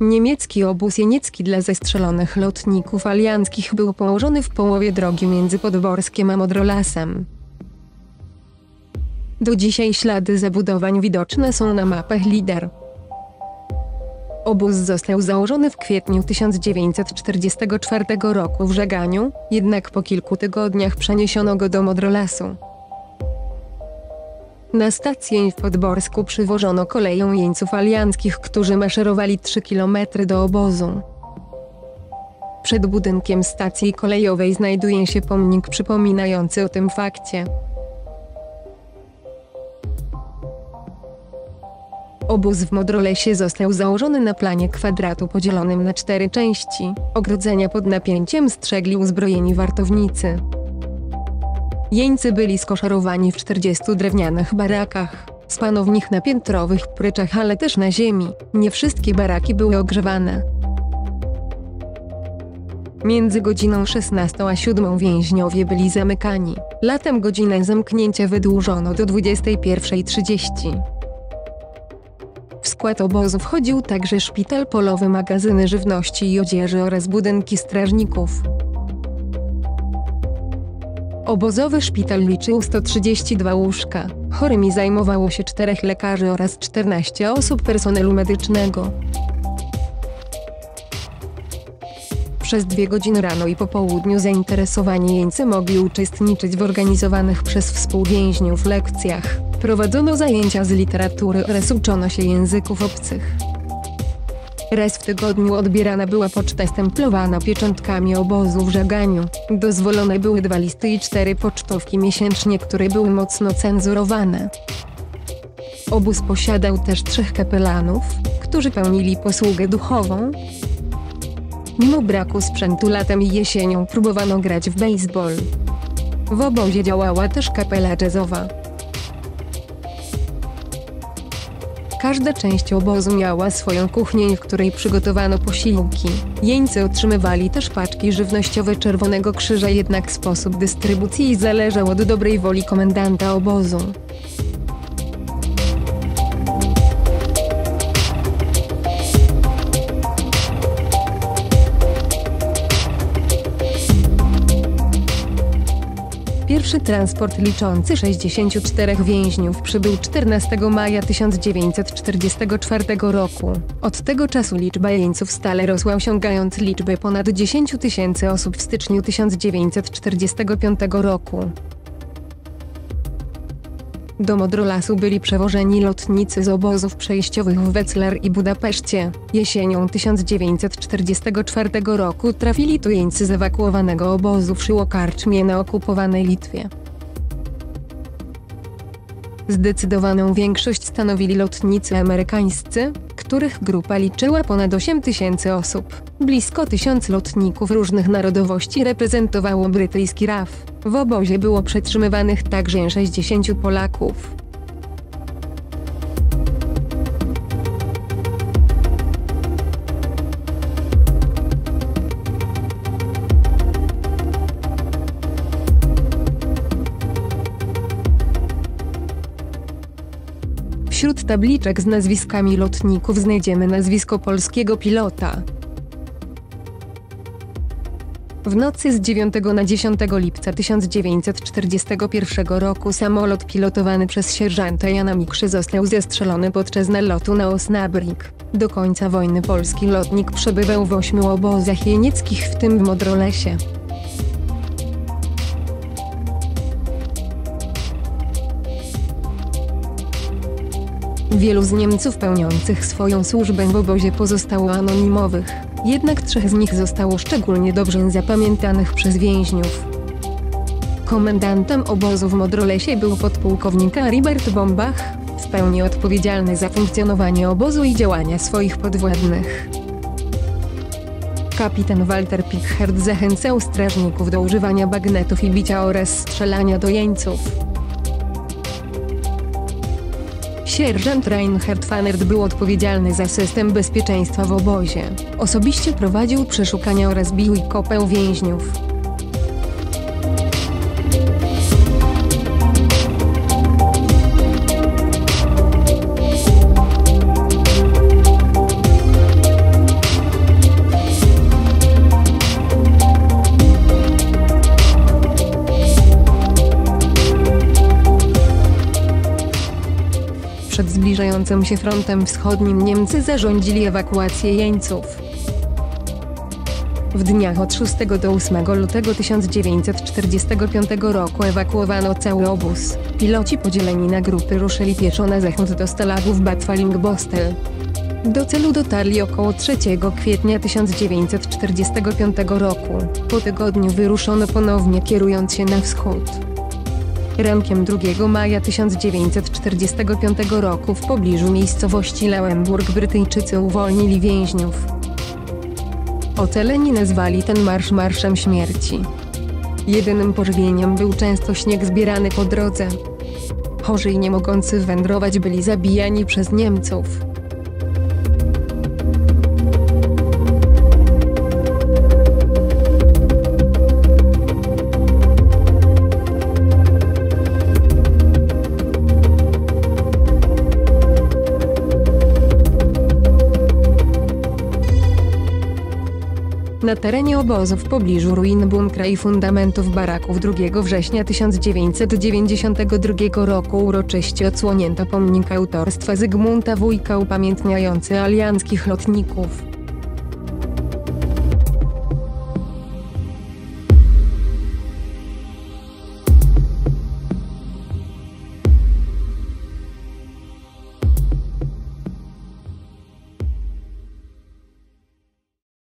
Niemiecki obóz jeniecki dla zestrzelonych lotników alianckich był położony w połowie drogi między Podborskiem a Modrolasem. Do dzisiaj ślady zabudowań widoczne są na mapach Lider. Obóz został założony w kwietniu 1944 roku w Żeganiu, jednak po kilku tygodniach przeniesiono go do Modrolasu. Na stację w Podborsku przywożono koleją jeńców alianckich, którzy maszerowali 3 km do obozu. Przed budynkiem stacji kolejowej znajduje się pomnik przypominający o tym fakcie. Obóz w Modrolesie został założony na planie kwadratu podzielonym na cztery części. Ogrodzenia pod napięciem strzegli uzbrojeni wartownicy. Jeńcy byli skoszarowani w 40 drewnianych barakach. Spano w nich na piętrowych pryczach, ale też na ziemi. Nie wszystkie baraki były ogrzewane. Między godziną 16 a 7 więźniowie byli zamykani. Latem godzinę zamknięcia wydłużono do 21.30. W skład obozu wchodził także szpital polowy, magazyny żywności i odzieży oraz budynki strażników. Obozowy szpital liczył 132 łóżka. Chorymi zajmowało się czterech lekarzy oraz 14 osób personelu medycznego. Przez dwie godziny rano i po południu zainteresowani jeńcy mogli uczestniczyć w organizowanych przez współwięźniów lekcjach. Prowadzono zajęcia z literatury oraz uczono się języków obcych. Raz w tygodniu odbierana była poczta stemplowana pieczątkami obozu w żeganiu. Dozwolone były dwa listy i cztery pocztówki miesięcznie, które były mocno cenzurowane. Obóz posiadał też trzech kapelanów, którzy pełnili posługę duchową. Mimo braku sprzętu latem i jesienią próbowano grać w baseball. W obozie działała też kapela jazzowa. Każda część obozu miała swoją kuchnię, w której przygotowano posiłki. Jeńcy otrzymywali też paczki żywnościowe Czerwonego Krzyża, jednak sposób dystrybucji zależał od dobrej woli komendanta obozu. Pierwszy transport liczący 64 więźniów przybył 14 maja 1944 roku. Od tego czasu liczba jeńców stale rosła, osiągając liczbę ponad 10 tysięcy osób w styczniu 1945 roku. Do Modrolasu byli przewożeni lotnicy z obozów przejściowych w Wetzlar i Budapeszcie. Jesienią 1944 roku trafili tu jeńcy z ewakuowanego obozu w Szyłokarczmie na okupowanej Litwie. Zdecydowaną większość stanowili lotnicy amerykańscy, których grupa liczyła ponad 8 tysięcy osób. Blisko tysiąc lotników różnych narodowości reprezentowało brytyjski RAF. W obozie było przetrzymywanych także 60 Polaków. Wśród tabliczek z nazwiskami lotników znajdziemy nazwisko polskiego pilota. W nocy z 9 na 10 lipca 1941 roku samolot pilotowany przez sierżanta Jana Mikrzy został zestrzelony podczas nalotu na Osnabrück. Do końca wojny polski lotnik przebywał w ośmiu obozach jenieckich, w tym w Modrolesie. Wielu z Niemców pełniących swoją służbę w obozie pozostało anonimowych, jednak trzech z nich zostało szczególnie dobrze zapamiętanych przez więźniów. Komendantem obozu w Modrolesie był podpułkownik Aribert Bombach, w pełni odpowiedzialny za funkcjonowanie obozu i działania swoich podwładnych. Kapitan Walter Pichard zachęcał strażników do używania bagnetów i bicia oraz strzelania do jeńców. Sierżant Reinhard Fanert był odpowiedzialny za system bezpieczeństwa w obozie. Osobiście prowadził przeszukania oraz bił i kopę więźniów. Przed zbliżającym się frontem wschodnim Niemcy zarządzili ewakuację jeńców. W dniach od 6 do 8 lutego 1945 roku ewakuowano cały obóz. Piloci podzieleni na grupy ruszyli pieszo na zachód do Stalagów Bad Fallingbostel. Do celu dotarli około 3 kwietnia 1945 roku. Po tygodniu wyruszono ponownie kierując się na wschód. Rankiem 2 maja 1945 roku w pobliżu miejscowości Lauenburg Brytyjczycy uwolnili więźniów. Ocaleni nazwali ten marsz Marszem Śmierci. Jedynym pożywieniem był często śnieg zbierany po drodze. Chorzy i nie mogący wędrować byli zabijani przez Niemców. Na terenie obozu w pobliżu ruin bunkra i fundamentów baraków 2 września 1992 roku uroczyście odsłonięto pomnik autorstwa Zygmunta Wójka upamiętniający alianckich lotników.